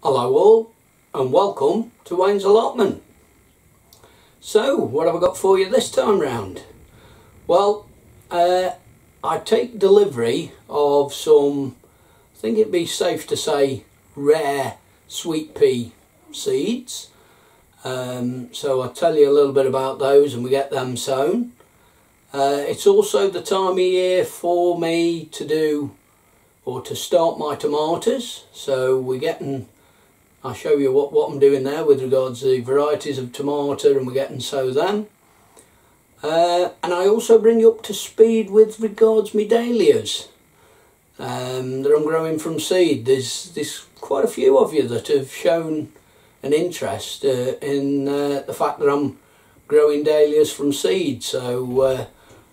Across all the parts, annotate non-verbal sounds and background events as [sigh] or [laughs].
Hello all and welcome to Wayne's Allotment. So what have I got for you this time round? Well uh, I take delivery of some, I think it'd be safe to say rare sweet pea seeds. Um, so I'll tell you a little bit about those and we get them sown. Uh, it's also the time of year for me to do or to start my tomatoes so we're getting I'll show you what, what I'm doing there with regards to the varieties of tomato and we're getting so then. uh, and I also bring you up to speed with regards me dahlias. Um, that I'm growing from seed. There's, there's quite a few of you that have shown an interest uh, in uh, the fact that I'm growing dahlias from seed. So uh,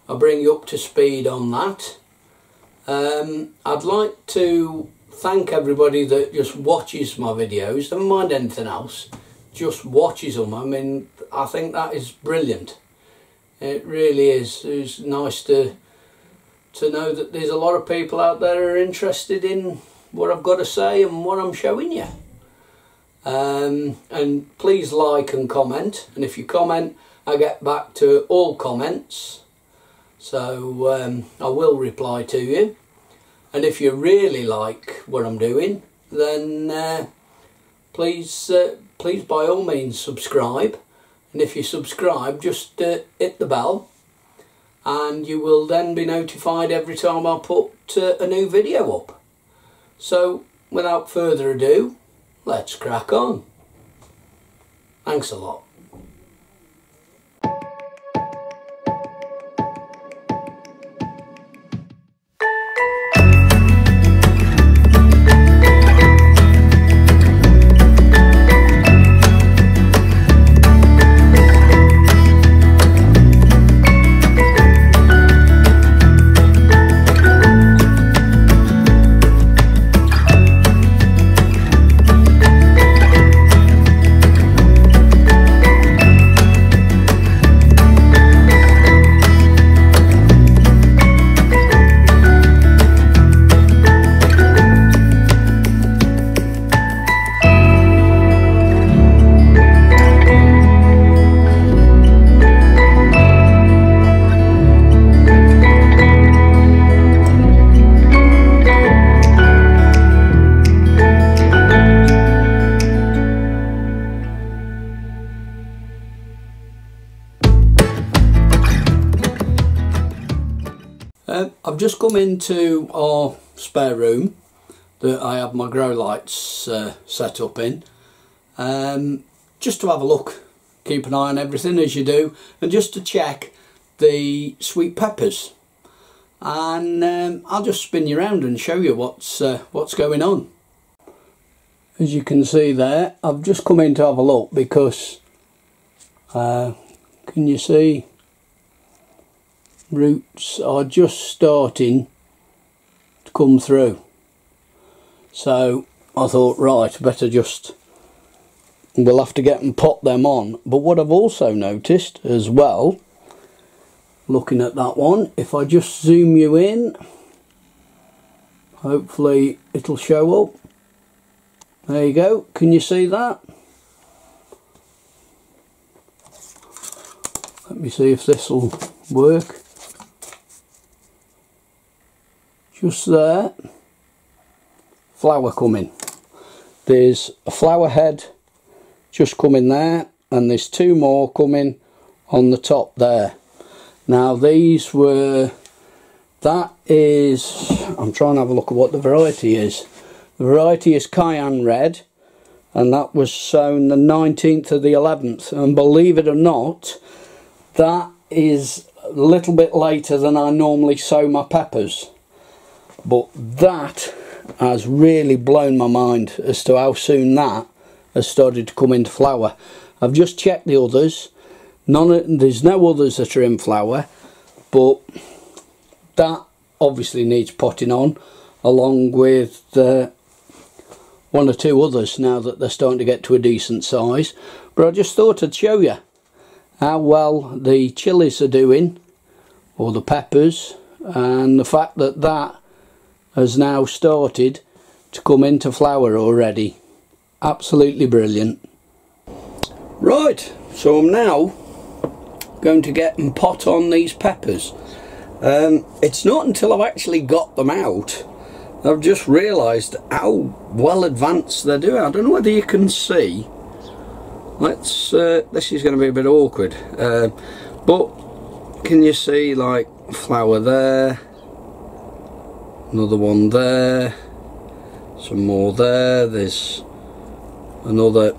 I'll bring you up to speed on that. Um, I'd like to thank everybody that just watches my videos, don't mind anything else, just watches them. I mean, I think that is brilliant. It really is. It's nice to to know that there's a lot of people out there who are interested in what I've got to say and what I'm showing you. Um, and please like and comment. And if you comment, I get back to all comments so um, I will reply to you and if you really like what I'm doing then uh, please uh, please by all means subscribe. And if you subscribe just uh, hit the bell. And you will then be notified every time I put uh, a new video up. So without further ado let's crack on. Thanks a lot just come into our spare room that I have my grow lights uh, set up in um, just to have a look keep an eye on everything as you do and just to check the sweet peppers. And um, I'll just spin you around and show you what's uh, what's going on. As you can see there I've just come in to have a look because uh, can you see roots are just starting to come through. So I thought right better just we'll have to get and pot them on. But what I've also noticed as well looking at that one if I just zoom you in hopefully it'll show up. There you go. Can you see that? Let me see if this will work just there. Flower coming. There's a flower head just coming there and there's two more coming on the top there. Now these were that is I'm trying to have a look at what the variety is. The variety is cayenne red and that was sown the 19th of the 11th and believe it or not that is a little bit later than I normally sow my peppers but that has really blown my mind as to how soon that has started to come into flower. I've just checked the others. None there's no others that are in flower but that obviously needs potting on along with one or two others now that they're starting to get to a decent size. But I just thought I'd show you how well the chilies are doing or the peppers and the fact that that has now started to come into flower already absolutely brilliant. Right, so I'm now going to get and pot on these peppers. Um, it's not until I've actually got them out I've just realised how well advanced they're doing. I don't know whether you can see. Let's. Uh, this is going to be a bit awkward, uh, but can you see like flower there, another one there, some more there. There's another.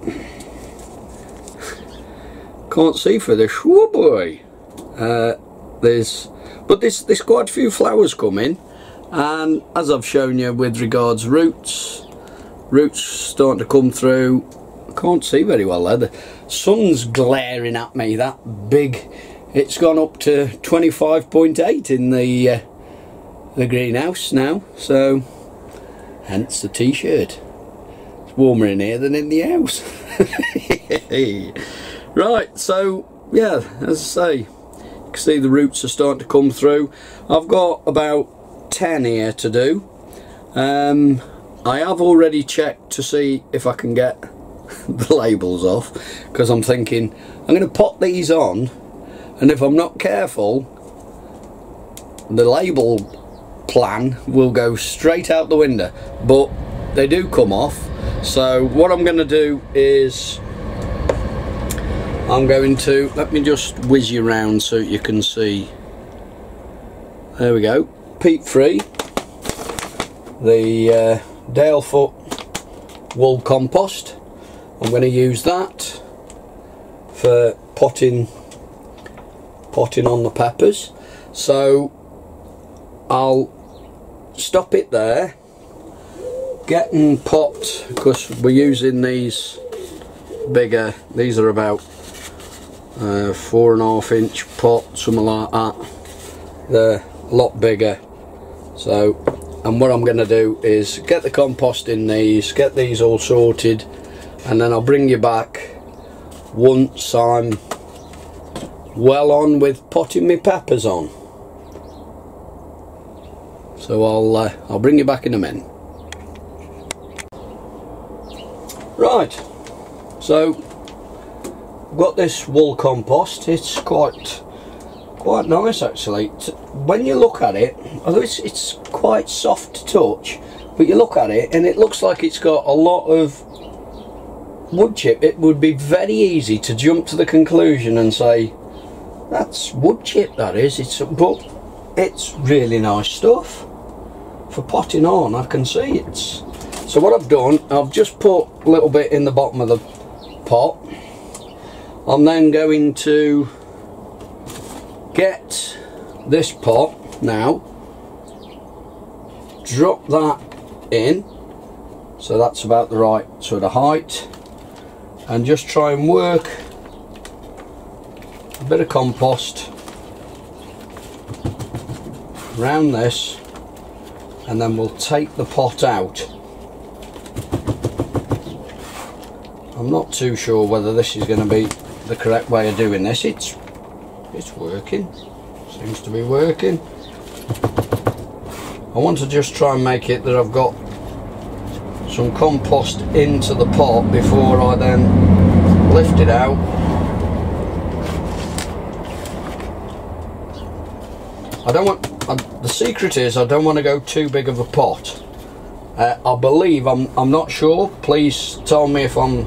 Can't see for this. Oh boy. Uh, there's, but there's there's quite a few flowers coming and as I've shown you with regards roots roots starting to come through can't see very well there the sun's glaring at me that big it's gone up to 25.8 in the uh, the greenhouse now so hence the t-shirt. It's warmer in here than in the house. [laughs] Right so yeah as I say you can see the roots are starting to come through. I've got about 10 here to do. Um, I have already checked to see if I can get [laughs] the labels off because I'm thinking I'm going to put these on and if I'm not careful the label plan will go straight out the window. But they do come off. So what I'm going to do is I'm going to let me just whiz you around so you can see. There we go. Peat free. The uh, Dalefoot wool compost. I'm going to use that for potting potting on the peppers. So I'll stop it there. Getting pot because we're using these bigger these are about uh, four and a half inch pot something like that. They're a lot bigger. So and what I'm going to do is get the compost in these get these all sorted and then I'll bring you back once I'm well on with potting my peppers on so I'll uh, I'll bring you back in a minute right so I've got this wool compost it's quite quite nice actually. When you look at it, although it's, it's quite soft to touch, but you look at it and it looks like it's got a lot of wood chip. It would be very easy to jump to the conclusion and say, that's wood chip that is, it's, but it's really nice stuff for potting on, I can see it's. So what I've done, I've just put a little bit in the bottom of the pot. I'm then going to get this pot now drop that in so that's about the right sort of height and just try and work a bit of compost around this and then we'll take the pot out. I'm not too sure whether this is going to be the correct way of doing this. It's it's working. Seems to be working. I want to just try and make it that I've got some compost into the pot before I then lift it out I don't want I, the secret is I don't want to go too big of a pot. Uh, I believe I'm, I'm not sure. Please tell me if I'm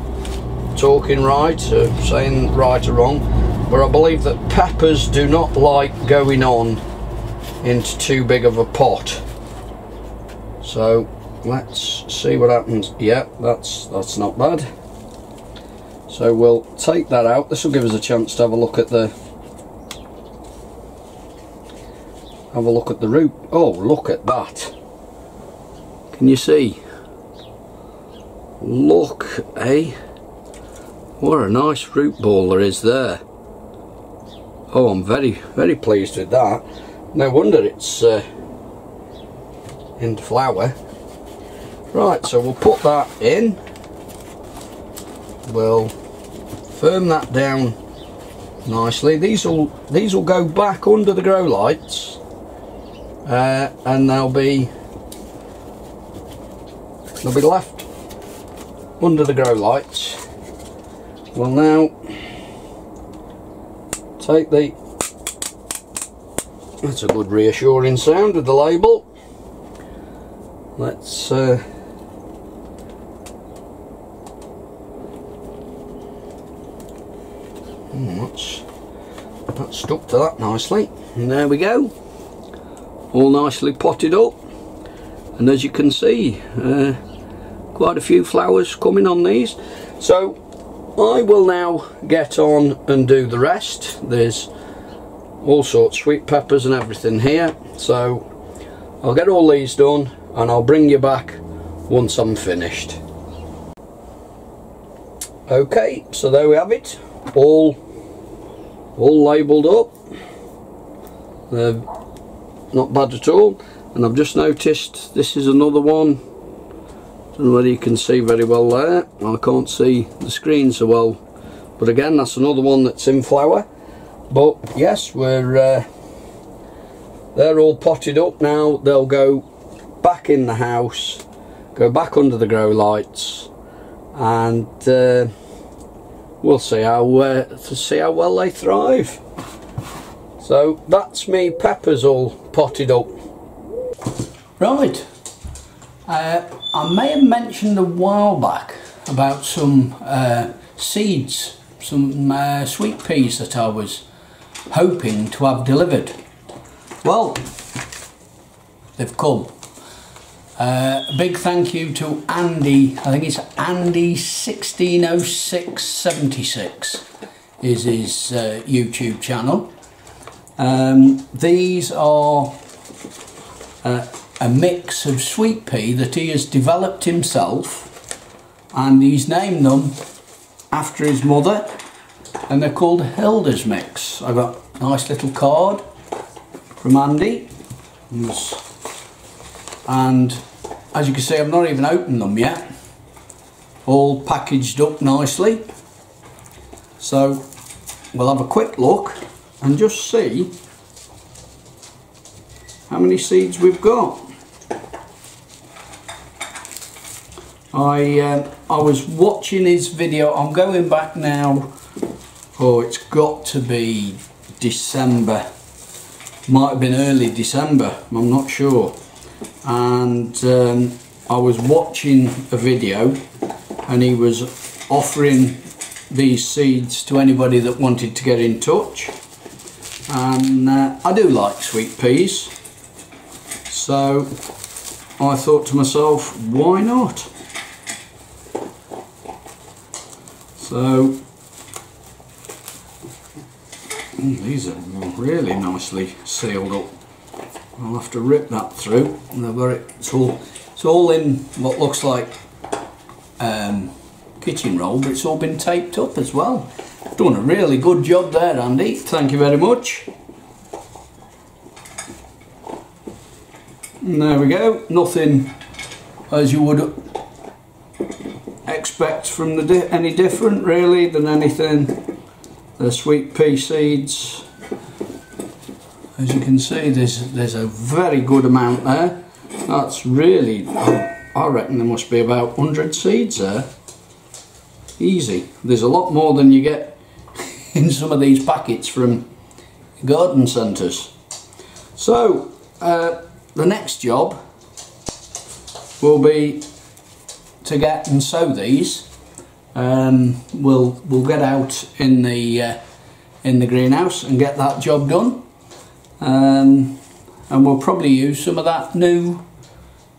talking right or saying right or wrong but I believe that peppers do not like going on into too big of a pot. So let's see what happens. Yeah that's that's not bad. So we'll take that out. This will give us a chance to have a look at the have a look at the root oh look at that. Can you see? Look eh? What a nice root ball there is there. Oh I'm very very pleased with that. No wonder it's uh, in flower. Right so we'll put that in. We'll firm that down nicely. These will these will go back under the grow lights uh, and they'll be they'll be left under the grow lights. We'll now take the that's a good reassuring sound of the label. Let's uh, hmm, that's, that's stuck to that nicely. And there we go. All nicely potted up. And as you can see, uh, quite a few flowers coming on these. So I will now get on and do the rest. There's all sorts, of sweet peppers and everything here. So I'll get all these done and I'll bring you back once I'm finished. Okay, so there we have it. All all labelled up. They're not bad at all. And I've just noticed this is another one. Don't know whether you can see very well there. I can't see the screen so well. But again, that's another one that's in flower but yes we're uh, they're all potted up now they'll go back in the house go back under the grow lights and uh, we'll see how uh, to see how well they thrive so that's me peppers all potted up right uh, I may have mentioned a while back about some uh, seeds some uh, sweet peas that I was hoping to have delivered. Well, they've come. Uh, a big thank you to Andy, I think it's Andy 160676 is his uh, YouTube channel. Um, these are uh, a mix of sweet pea that he has developed himself and he's named them after his mother and they're called Hilda's Mix. I got a nice little card from Andy. And as you can see I've not even opened them yet. All packaged up nicely. So we'll have a quick look and just see how many seeds we've got. I uh, I was watching his video. I'm going back now. Oh it's got to be December. Might have been early December. I'm not sure. And um, I was watching a video and he was offering these seeds to anybody that wanted to get in touch and uh, I do like sweet peas so I thought to myself why not so these are really nicely sealed up. I'll have to rip that through and I've it's all, it's all in what looks like um, kitchen roll but it's all been taped up as well. Done a really good job there Andy, thank you very much. And there we go, nothing as you would expect from the di any different really than anything. The sweet pea seeds. As you can see there's there's a very good amount there. That's really I reckon there must be about 100 seeds there. Easy. There's a lot more than you get in some of these packets from garden centres. So uh, the next job will be to get and sow these. Um, we'll we'll get out in the uh, in the greenhouse and get that job done. Um, and we'll probably use some of that new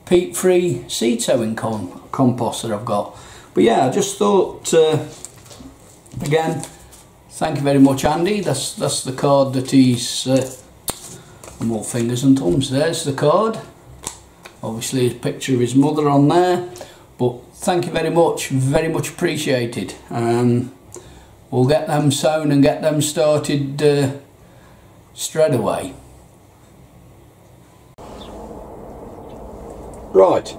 peat free seed sowing com compost that I've got. But yeah I just thought uh, again thank you very much Andy. That's that's the card that he's uh, more fingers and thumbs there's the card. Obviously a picture of his mother on there but thank you very much. Very much appreciated. Um, we'll get them sown and get them started uh, straight away. Right.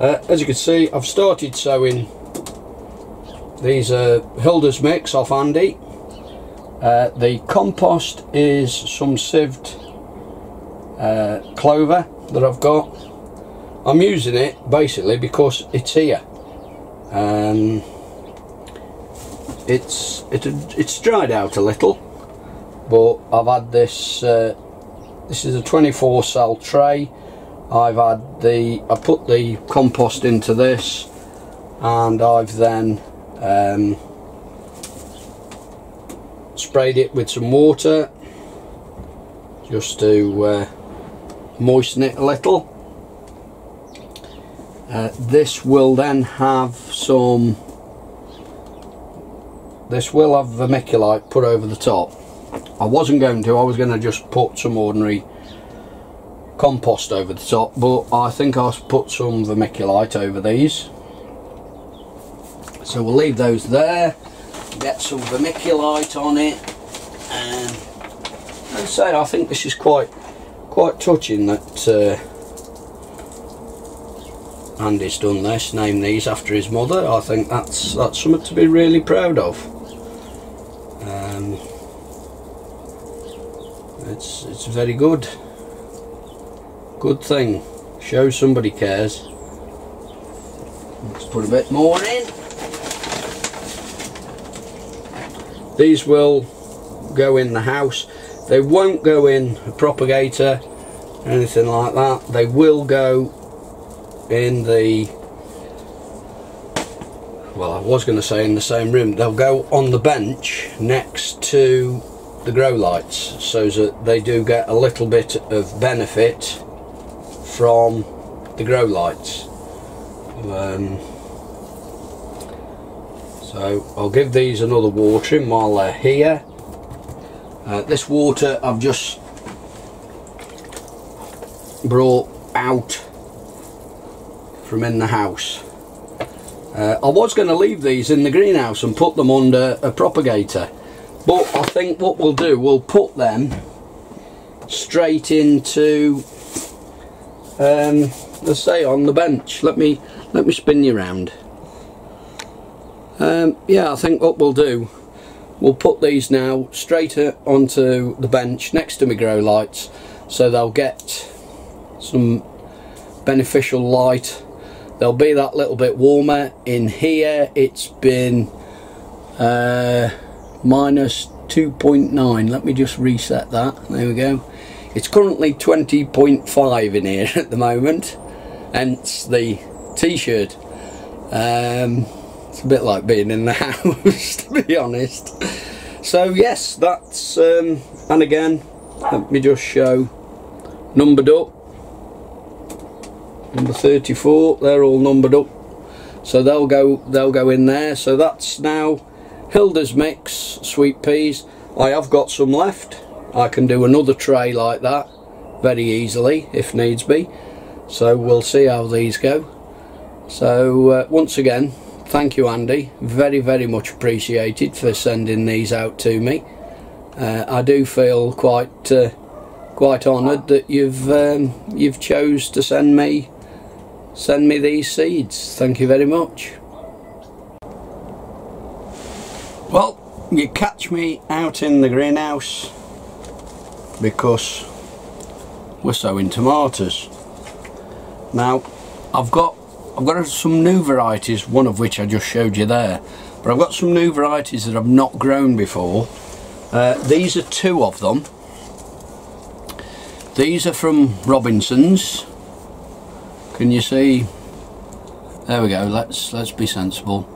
Uh, as you can see I've started sowing these are Hilda's mix off Andy uh, the compost is some sieved uh, clover that I've got I'm using it basically because it's here Um, it's it, it's dried out a little, but I've had this. Uh, this is a 24 cell tray. I've had the I put the compost into this, and I've then um, sprayed it with some water just to uh, moisten it a little. Uh, this will then have some this will have vermiculite put over the top. I wasn't going to I was going to just put some ordinary compost over the top but I think I'll put some vermiculite over these so we'll leave those there get some vermiculite on it and I say I think this is quite quite touching that uh, Andy's done this name these after his mother. I think that's that's something to be really proud of. Um, it's it's very good good thing. Shows somebody cares. Let's put a bit more in these will go in the house. They won't go in a propagator anything like that. They will go in the well I was going to say in the same room. They'll go on the bench next to the grow lights so that they do get a little bit of benefit from the grow lights. Um, so I'll give these another watering while they're here. Uh, this water I've just brought out from in the house. Uh, I was going to leave these in the greenhouse and put them under a propagator but I think what we'll do we'll put them straight into um, let's say on the bench let me let me spin you around um, yeah I think what we'll do we'll put these now straight onto the bench next to my grow lights so they'll get some beneficial light. They'll be that little bit warmer. In here it's been uh, minus 2.9 let me just reset that. There we go. It's currently 20.5 in here [laughs] at the moment hence the t-shirt. Um, it's a bit like being in the [laughs] house to be honest. So yes that's um, and again let me just show numbered up. Number 34 they're all numbered up. So they'll go they'll go in there. So that's now Hilda's mix sweet peas. I have got some left. I can do another tray like that very easily if needs be. So we'll see how these go. So uh, once again thank you Andy. Very very much appreciated for sending these out to me. Uh, I do feel quite uh, quite honoured that you've um, you've chose to send me send me these seeds. Thank you very much. Well you catch me out in the greenhouse because we're sowing tomatoes. Now I've got I've got some new varieties, one of which I just showed you there. But I've got some new varieties that I've not grown before. Uh, these are two of them. These are from Robinson's. Can you see? There we go. Let's let's be sensible.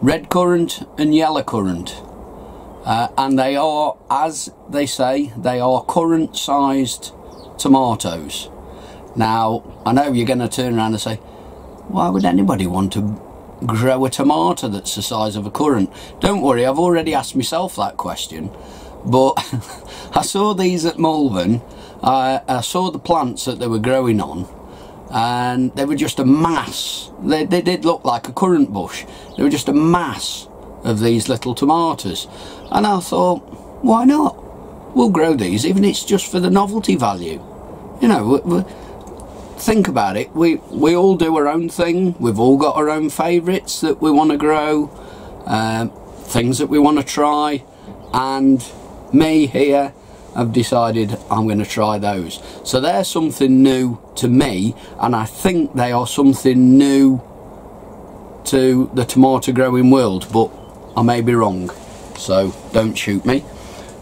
Red currant and yellow currant. Uh, and they are, as they say, they are currant sized tomatoes. Now, I know you're going to turn around and say, why would anybody want to grow a tomato that's the size of a currant? Don't worry, I've already asked myself that question. But [laughs] I saw these at Malvern. I, I saw the plants that they were growing on and they were just a mass. They, they did look like a currant bush. They were just a mass of these little tomatoes. And I thought, why not? We'll grow these, even if it's just for the novelty value. You know, think about it, we, we all do our own thing. We've all got our own favourites that we want to grow, um, things that we want to try, and me here have decided I'm going to try those. So they're something new to me, and I think they are something new to the tomato growing world, but I may be wrong, so don't shoot me.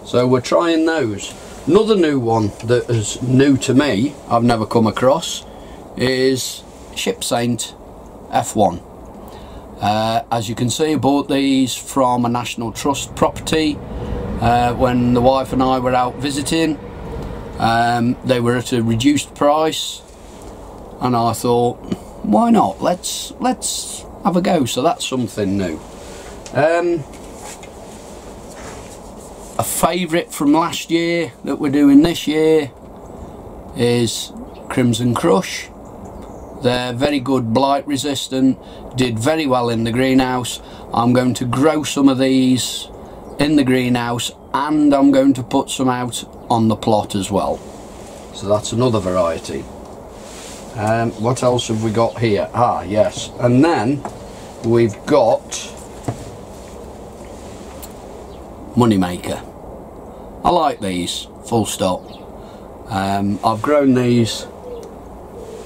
So we're trying those. Another new one that is new to me, I've never come across, is Ship Saint F1. Uh, as you can see, I bought these from a National Trust property uh, when the wife and I were out visiting. Um, they were at a reduced price, and I thought, why not? Let's let's have a go. So that's something new. Um, a favourite from last year that we're doing this year is Crimson Crush. They're very good blight resistant, did very well in the greenhouse. I'm going to grow some of these in the greenhouse and I'm going to put some out on the plot as well. So that's another variety. Um, what else have we got here? Ah, yes. And then we've got Moneymaker. I like these, full stop. Um, I've grown these,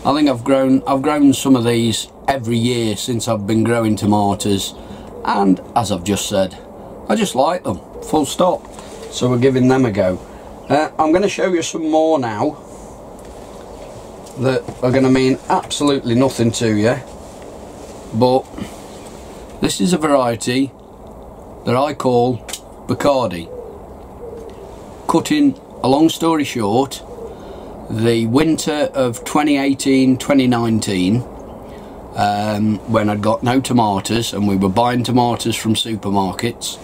I think I've grown, I've grown some of these every year since I've been growing tomatoes and as I've just said, I just like them, full stop. So we're giving them a go. Uh, I'm going to show you some more now that are going to mean absolutely nothing to you but this is a variety that I call Bacardi. Cutting a long story short the winter of 2018-2019 um, when I'd got no tomatoes and we were buying tomatoes from supermarkets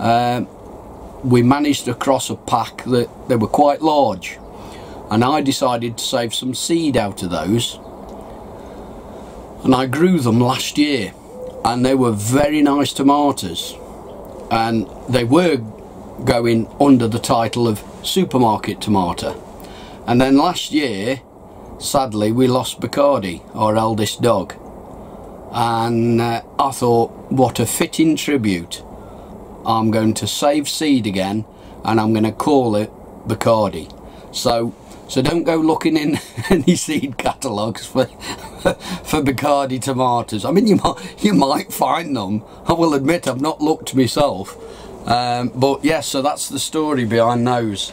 uh, we managed to cross a pack that they were quite large and I decided to save some seed out of those and I grew them last year and they were very nice tomatoes and they were going under the title of supermarket tomato. And then last year sadly we lost Bacardi our eldest dog. And uh, I thought what a fitting tribute. I'm going to save seed again and I'm going to call it Bacardi. So so don't go looking in [laughs] any seed catalogues for [laughs] for Bacardi tomatoes. I mean, you might you might find them. I will admit I've not looked myself, um, but yes. So that's the story behind those.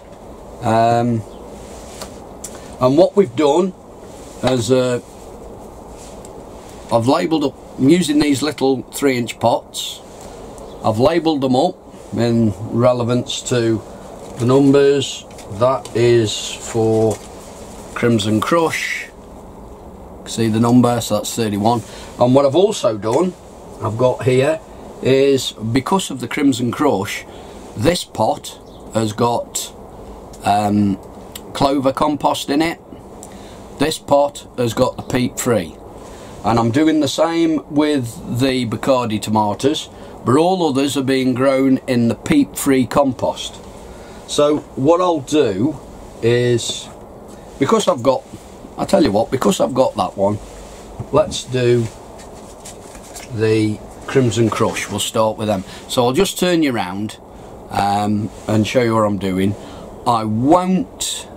Um, and what we've done is uh, I've labelled up I'm using these little three-inch pots. I've labelled them up in relevance to the numbers that is for Crimson Crush. See the number so that's 31 and what I've also done I've got here is because of the Crimson Crush this pot has got um, clover compost in it. This pot has got the peat free. And I'm doing the same with the Bacardi tomatoes but all others are being grown in the peat free compost so what I'll do is, because I've got, I'll tell you what, because I've got that one, let's do the Crimson Crush. We'll start with them. So I'll just turn you around um, and show you what I'm doing. I won't,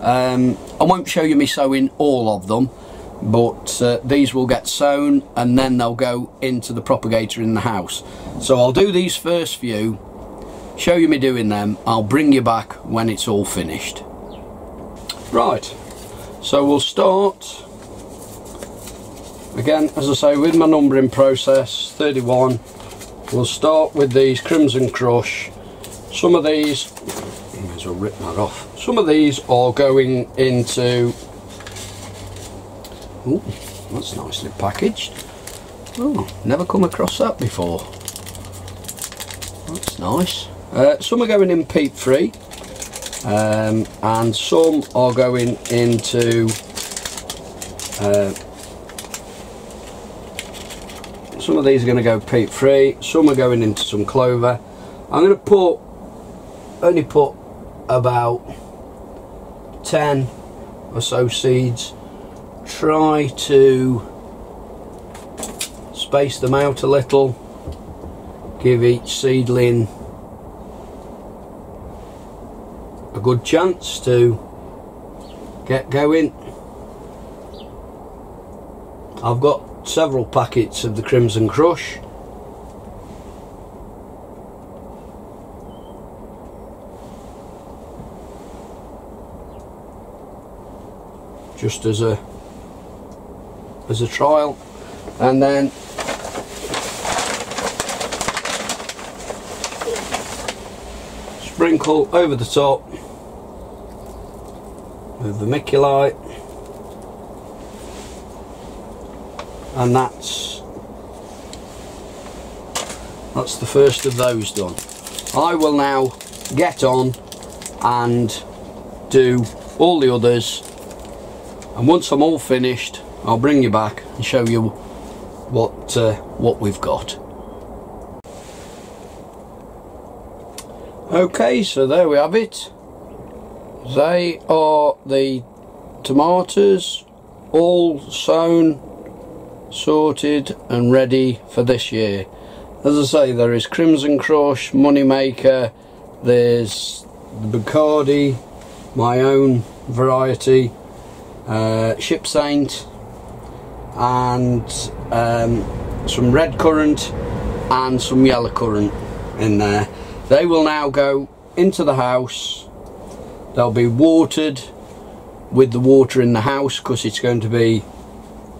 um, I won't show you me sewing all of them, but uh, these will get sown and then they'll go into the propagator in the house. So I'll do these first few show you me doing them. I'll bring you back when it's all finished. Right. So we'll start. Again as I say with my numbering process 31 we'll start with these Crimson Crush. Some of these may as well rip that off. Some of these are going into oh that's nicely packaged. Oh never come across that before. That's nice uh, some are going in peat free um, and some are going into uh, some of these are going to go peat free some are going into some clover. I'm going to put only put about 10 or so seeds. Try to space them out a little give each seedling a good chance to get going. I've got several packets of the Crimson Crush. Just as a as a trial and then sprinkle over the top with vermiculite. And that's that's the first of those done. I will now get on and do all the others. And once I'm all finished I'll bring you back and show you what uh, what we've got. Okay so there we have it they are the tomatoes all sown sorted and ready for this year. As I say there is Crimson Crush, Moneymaker there's the Bacardi my own variety uh, Ship Saint and um, some red currant and some yellow currant in there. They will now go into the house they'll be watered with the water in the house because it's going to be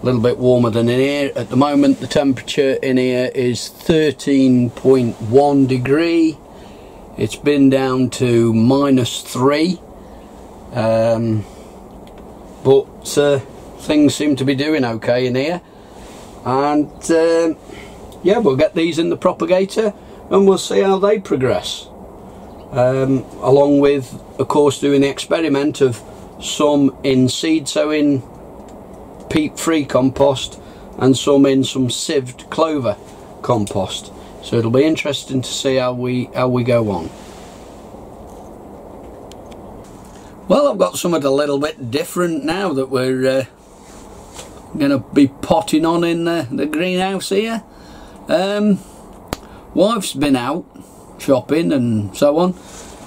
a little bit warmer than in here. At the moment the temperature in here is 13.1 degree. It's been down to minus 3 um, but uh, things seem to be doing okay in here. And uh, yeah we'll get these in the propagator and we'll see how they progress um, along with of course doing the experiment of some in seed sowing peat free compost and some in some sieved clover compost. So it'll be interesting to see how we how we go on. Well I've got something a little bit different now that we're uh, going to be potting on in the, the greenhouse here. Um, wife's been out shopping and so on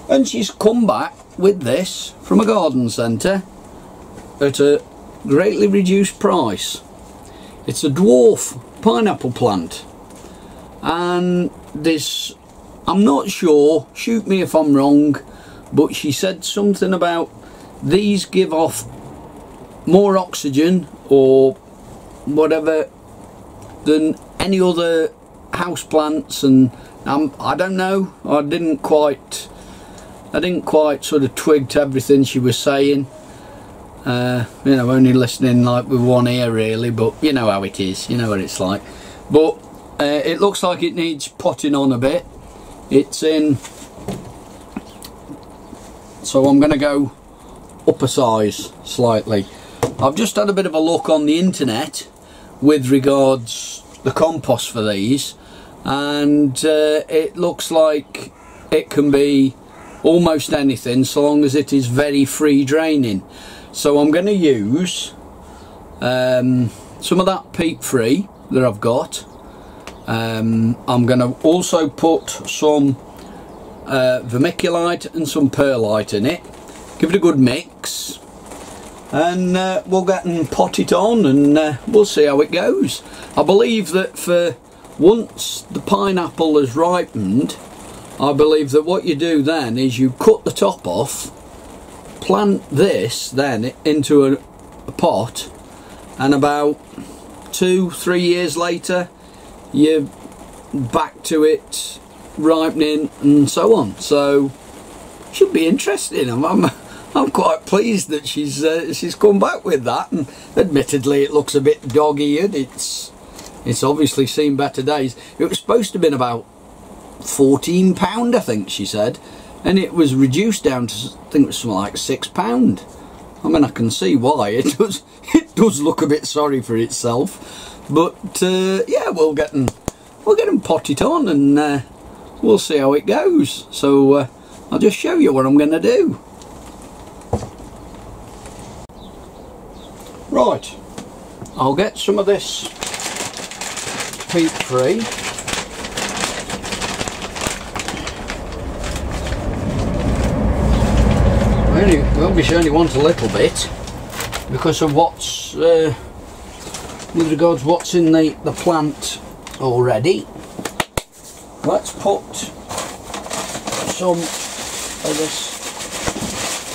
and she's come back with this from a garden centre at a greatly reduced price. It's a dwarf pineapple plant and this, I'm not sure, shoot me if I'm wrong, but she said something about these give off more oxygen or whatever than any other house plants and um, I don't know, I didn't quite I didn't quite sort of twig to everything she was saying. Uh, you know only listening like with one ear really but you know how it is. You know what it's like. But uh, it looks like it needs potting on a bit. It's in so I'm gonna go up a size slightly. I've just had a bit of a look on the internet with regards the compost for these and uh, it looks like it can be almost anything so long as it is very free draining so I'm going to use um, some of that peat free that I've got. Um, I'm going to also put some uh, vermiculite and some perlite in it. Give it a good mix and uh, we'll get and pot it on and uh, we'll see how it goes. I believe that for once the pineapple has ripened I believe that what you do then is you cut the top off plant this then into a, a pot and about two three years later you're back to it ripening and so on. So should be interesting. I'm, I'm, I'm quite pleased that she's uh, she's come back with that. And admittedly it looks a bit dog-eared it's it's obviously seen better days. It was supposed to have been about 14 pound I think she said and it was reduced down to I think it was something like six pound. I mean I can see why. It does [laughs] it does look a bit sorry for itself but uh, yeah we'll get them we'll get them potted on and uh, we'll see how it goes. So uh, I'll just show you what I'm going to do. Right I'll get some of this peat free only, we obviously only want a little bit because of what's uh, with regards what's in the, the plant already. Let's put some of this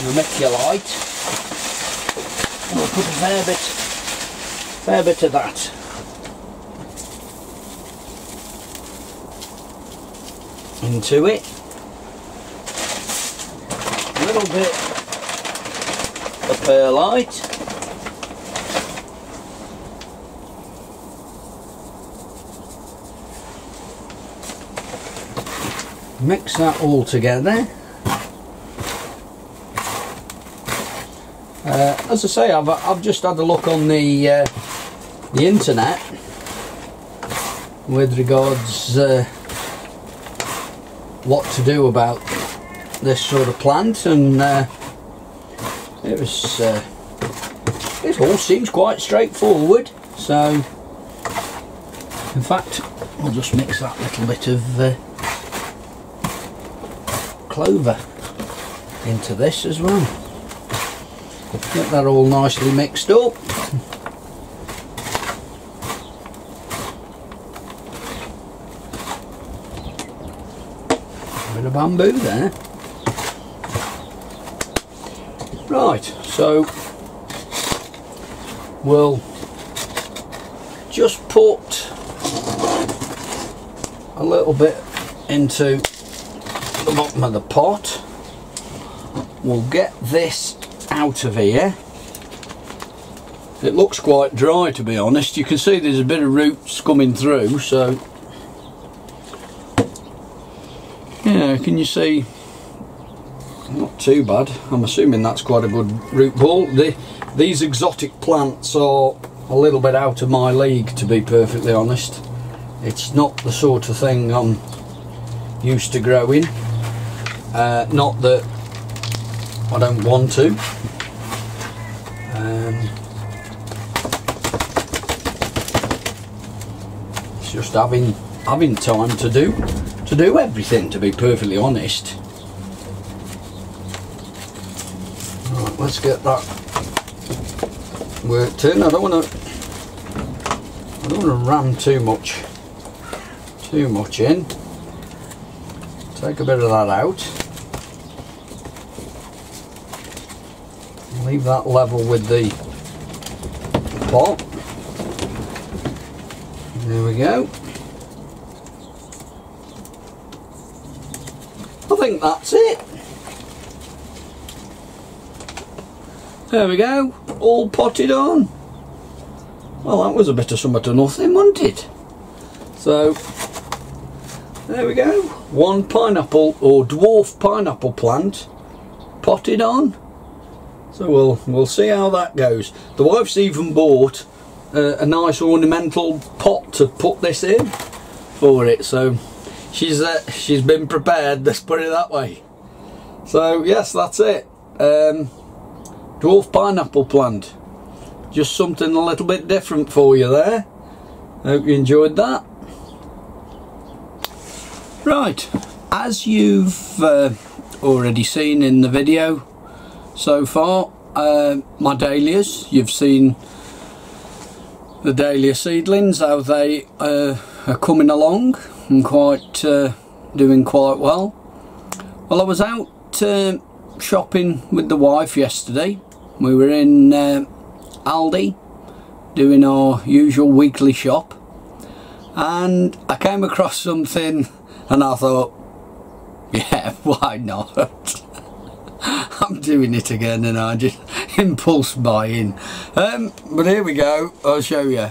vermiculite. We'll put a fair bit, fair bit of that. Into it. A little bit of perlite. Mix that all together. Uh, as I say, I've, I've just had a look on the uh, the internet with regards uh, what to do about this sort of plant and uh, it was uh, it all seems quite straightforward so in fact I'll just mix that little bit of uh, clover into this as well. Get that all nicely mixed up bamboo there. Right so we'll just put a little bit into the bottom of the pot. We'll get this out of here. It looks quite dry to be honest. You can see there's a bit of roots coming through so yeah can you see not too bad. I'm assuming that's quite a good root ball the, these exotic plants are a little bit out of my league to be perfectly honest. It's not the sort of thing I'm used to growing. Uh, not that I don't want to. Um, it's just having having time to do to do everything to be perfectly honest. Right let's get that worked in. I don't want to I don't want to ram too much too much in. Take a bit of that out. Leave that level with the pot. There we go I think that's it. There we go. All potted on. Well that was a bit of summer to nothing wasn't it? So there we go. One pineapple or dwarf pineapple plant potted on. So we'll we'll see how that goes. The wife's even bought uh, a nice ornamental pot to put this in for it. So she's uh, she's been prepared. [laughs] Let's put it that way. So yes, that's it. Um, dwarf pineapple plant. Just something a little bit different for you there. Hope you enjoyed that. Right, as you've uh, already seen in the video, so far. Uh, my dahlias, you've seen the dahlia seedlings, how they uh, are coming along and quite uh, doing quite well. Well, I was out uh, shopping with the wife yesterday. We were in uh, Aldi doing our usual weekly shop and I came across something and I thought, yeah, [laughs] why not? [laughs] I'm doing it again and I just [laughs] impulse buying. Um, but here we go, I'll show you.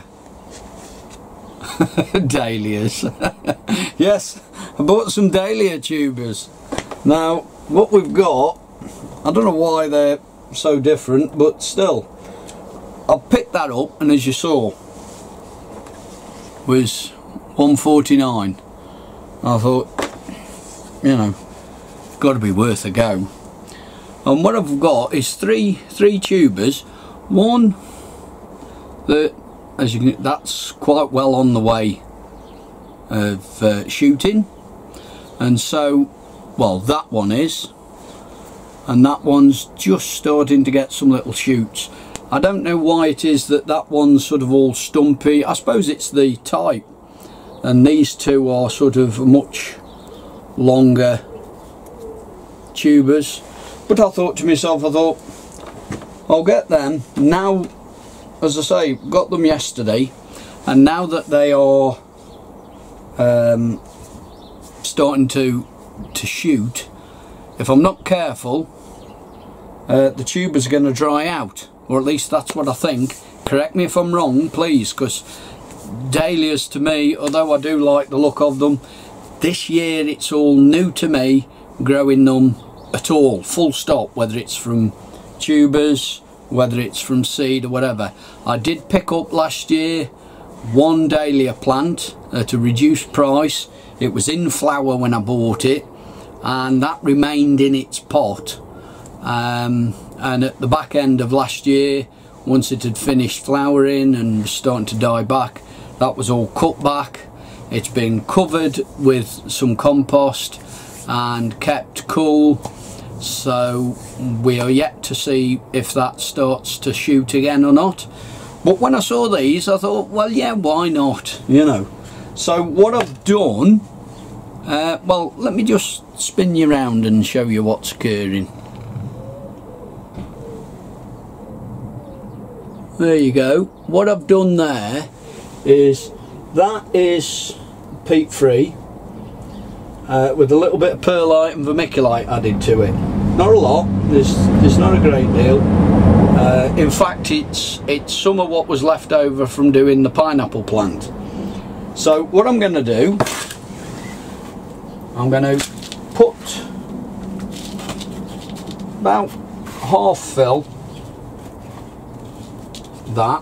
[laughs] Dahlias. [laughs] yes, I bought some dahlia tubers. Now, what we've got, I don't know why they're so different, but still, I picked that up and as you saw, was 149. I thought, you know, got to be worth a go and what I've got is three three tubers one that as you can that's quite well on the way of uh, shooting. And so well that one is. And that one's just starting to get some little shoots. I don't know why it is that that one's sort of all stumpy. I suppose it's the type. And these two are sort of much longer tubers. But I thought to myself I thought I'll get them. Now as I say got them yesterday and now that they are um, starting to to shoot if I'm not careful uh, the tubers are going to dry out or at least that's what I think. Correct me if I'm wrong please because dahlias to me although I do like the look of them this year it's all new to me growing them at all. Full stop whether it's from tubers whether it's from seed or whatever. I did pick up last year one dahlia plant at a reduced price. It was in flower when I bought it and that remained in its pot. Um, and at the back end of last year once it had finished flowering and starting to die back that was all cut back. It's been covered with some compost and kept cool so we are yet to see if that starts to shoot again or not. But when I saw these I thought well yeah why not? You know. So what I've done uh, well let me just spin you around and show you what's occurring. There you go. What I've done there is that is peat free uh, with a little bit of perlite and vermiculite added to it. Not a lot, there's, there's not a great deal. Uh, in fact it's, it's some of what was left over from doing the pineapple plant. So what I'm going to do, I'm going to put about half fill that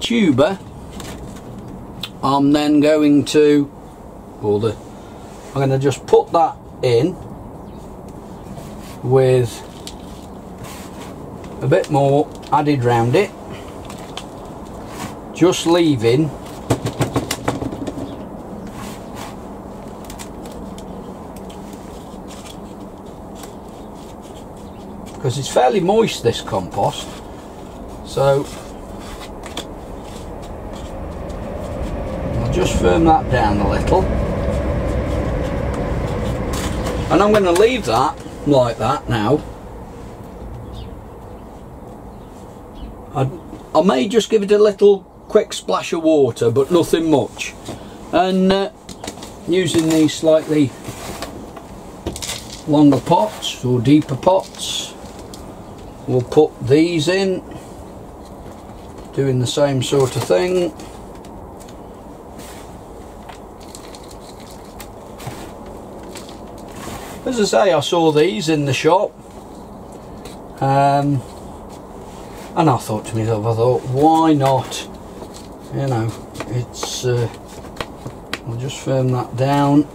tuber I'm then going to the I'm going to just put that in with a bit more added round it. Just leaving because it's fairly moist this compost. So I'll just firm that down a little and I'm going to leave that like that now. I, I may just give it a little quick splash of water but nothing much. And uh, using these slightly longer pots or deeper pots we'll put these in. Doing the same sort of thing as I say I saw these in the shop. Um, and I thought to myself I thought why not? You know it's uh, I'll just firm that down.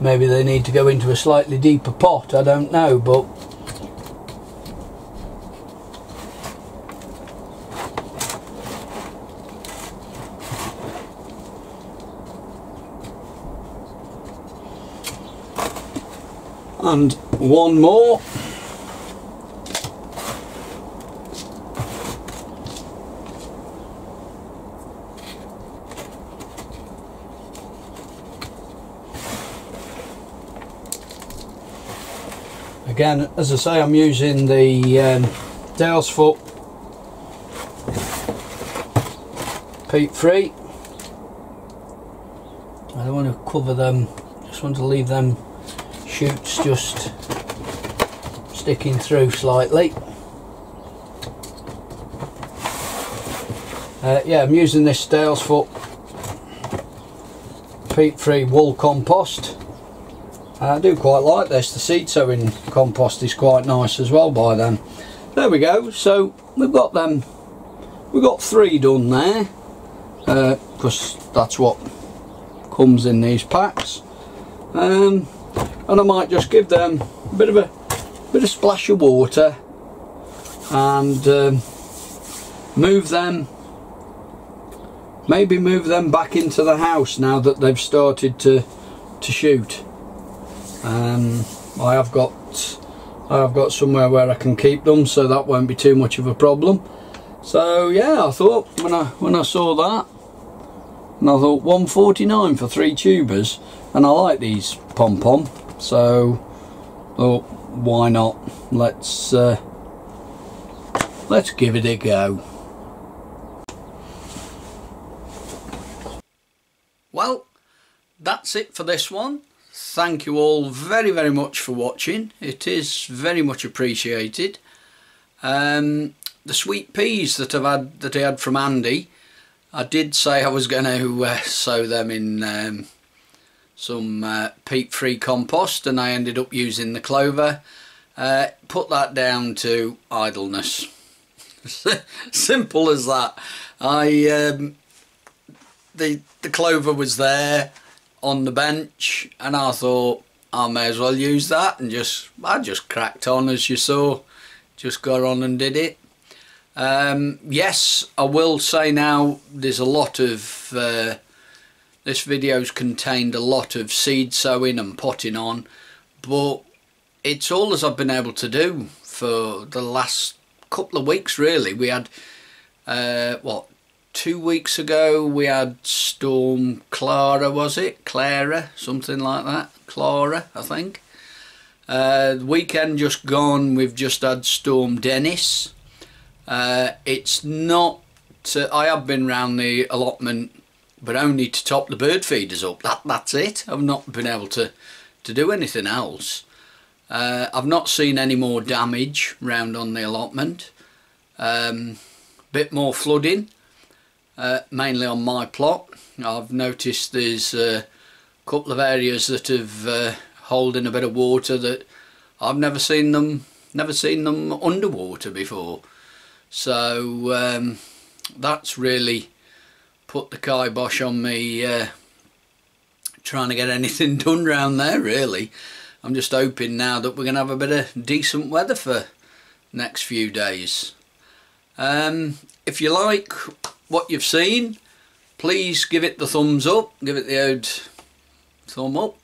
Maybe they need to go into a slightly deeper pot I don't know but and one more. Again as I say I'm using the um, Dalefoot peat free. I don't want to cover them just want to leave them shoots just sticking through slightly. Uh, yeah, I'm using this Dalefoot peat free wool compost. I do quite like this, the seed sowing compost is quite nice as well by then. There we go, so we've got them, we've got three done there, because uh, that's what comes in these packs. Um, and I might just give them a bit of a bit of splash of water and um, move them maybe move them back into the house now that they've started to to shoot. Um, I have got I've got somewhere where I can keep them so that won't be too much of a problem. So yeah I thought when I when I saw that and I thought 149 for three tubers and I like these pom-pom so thought why not? Let's uh, let's give it a go. Well that's it for this one. Thank you all very very much for watching. It is very much appreciated. Um, the sweet peas that I've had that I had from Andy I did say I was going to uh, sow them in um, some uh, peat free compost and I ended up using the clover. Uh, put that down to idleness. [laughs] Simple as that. I um, the the clover was there on the bench and I thought I may as well use that and just I just cracked on as you saw. Just got on and did it. Um, yes I will say now there's a lot of uh, this video's contained a lot of seed sowing and potting on but it's all as I've been able to do for the last couple of weeks really we had uh, what two weeks ago we had Storm Clara was it? Clara, something like that. Clara, I think. Uh, weekend just gone we've just had Storm Dennis. Uh, it's not, uh, I have been round the allotment but only to top the bird feeders up. That That's it. I've not been able to, to do anything else. Uh, I've not seen any more damage round on the allotment. Um, bit more flooding uh, mainly on my plot. I've noticed there's a couple of areas that have uh, holding a bit of water that I've never seen them never seen them underwater before so um, that's really put the kibosh on me uh, trying to get anything [laughs] done round there really. I'm just hoping now that we're going to have a bit of decent weather for next few days. Um, if you like what you've seen please give it the thumbs up give it the old thumb up.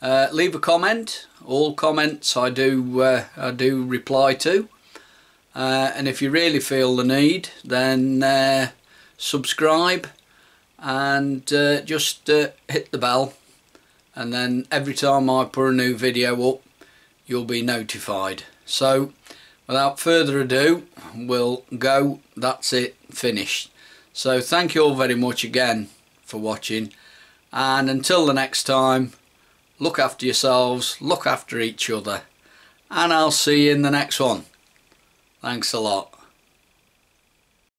Uh, leave a comment. All comments I do uh, I do reply to. Uh, and if you really feel the need then uh, subscribe and uh, just uh, hit the bell. And then every time I put a new video up you'll be notified. So without further ado we'll go. That's it. Finished. So thank you all very much again for watching. And until the next time look after yourselves look after each other. And I'll see you in the next one. Thanks a lot